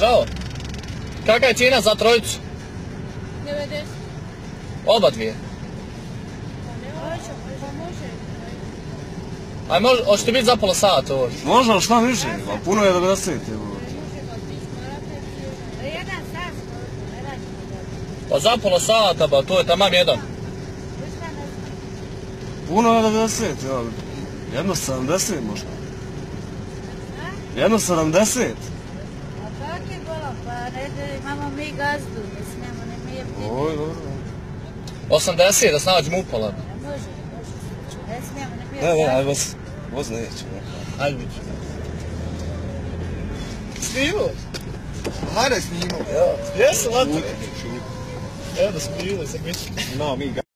Zdravo. Kakva je cijena za trojicu? 90. Oba dvije. Pa može. Aj, može, hoćete biti za pola sata ovdje? Može, ali šta više? Pa puno je 90, evo. Jedan sat skoro, ne radimo dobro. Pa za pola sata, ba, to je tamam jedan. Ne? Puno je 90, evo. Jedno 70 možda. Jedno 70. A kak je bilo? Pa ne, da imamo mi gazdu, ne smijemo, ne mi je. Oj, dobro. 80, da snađemo upola. Ne može, ne može. Ne smijemo, ne mi je Ne, ne, aj gazdu. vas, voz neće. ne. Ajde, bit ću. Snimo? Hajde snimo. Jesu, vatore. Evo da smo bili, sam mišljeno. No, mi ga.